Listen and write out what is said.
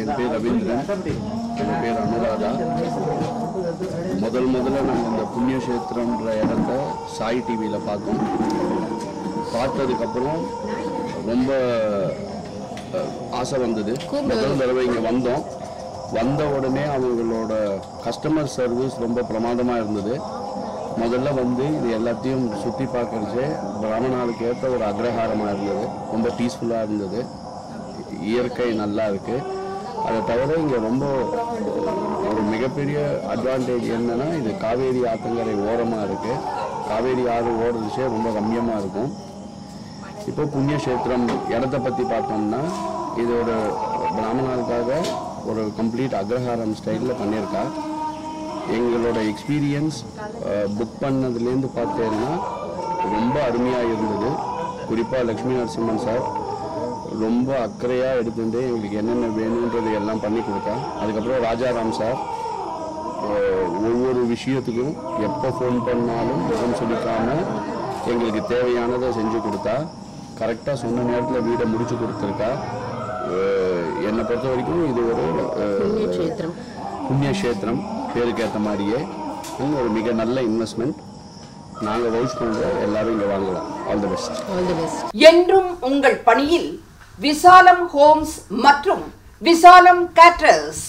என் பேர் ரவீந்திரன். என் பேர் அனுராதா. முதல் முதல்ல நாங்கள் இந்த புண்ணியக்ஷேத்திரம்ன்ற இடத்த சாய் டிவியில் பார்த்தோம் பார்த்ததுக்கப்புறம் ரொம்ப ஆசை வந்தது. முதல் தடவை இங்கே வந்தோம். வந்த உடனே அவங்களோட கஸ்டமர் சர்வீஸ் ரொம்ப பிரமாதமாக இருந்தது. முதல்ல வந்து இது எல்லாத்தையும் சுற்றி பார்க்கறச்சே பிராமணாளுக்கு ஏற்ற ஒரு அக்ரஹாரமாக இருந்தது. ரொம்ப பீஸ்ஃபுல்லாக இருந்தது. இயற்கை நல்லா இருக்குது அதை தவிர இங்கே ரொம்ப ஒரு மிகப்பெரிய அட்வான்டேஜ் என்னென்னா இது காவேரி ஆத்தங்கரை ஓரமாக இருக்குது காவேரி ஆறு ஓடுறதுச்சே ரொம்ப ரம்யமாக இருக்கும். இப்போ புண்ணியக்ஷேத்திரம் இடத்த பற்றி பார்த்தோம்னா இது ஒரு பிராமணருக்காக ஒரு கம்ப்ளீட் அக்ரஹாரம் ஸ்டைலில் பண்ணியிருக்கா. எங்களோட எக்ஸ்பீரியன்ஸ் புக் பண்ணதுலேருந்து பார்த்தேன்னா ரொம்ப அருமையாக இருந்தது. குறிப்பாக லக்ஷ்மி நரசிம்மன் சார் ரொம்ப அக்கறையாக எடுத்துட்டு எங்களுக்கு என்னென்ன வேணுன்றது எல்லாம் பண்ணி கொடுத்தா. அதுக்கப்புறம் ராஜாராம் சார் ஒவ்வொரு விஷயத்துக்கும் எப்போ ஃபோன் பண்ணாலும் முகம் சொல்லிக்காம எங்களுக்கு தேவையானதை செஞ்சு கொடுத்தா கரெக்டாக சொன்ன நேரத்தில் வீடை முடிச்சு கொடுத்துருக்கா. என்னை பொறுத்த வரைக்கும் இது ஒரு புண்ணியக்ஷேத்திரம். பேருக்கு ஏற்ற மாதிரியே. இது ஒரு மிக நல்ல இன்வெஸ்ட்மெண்ட் நாங்கள் வவுச் பண்ணுறோம் எல்லாரும் இங்கே வாங்கலாம். All the best all the best என்றும் உங்கள் பணியில் விசாலம் ஹோம்ஸ் மற்றும் விசாலம் கேட்டர்ஸ்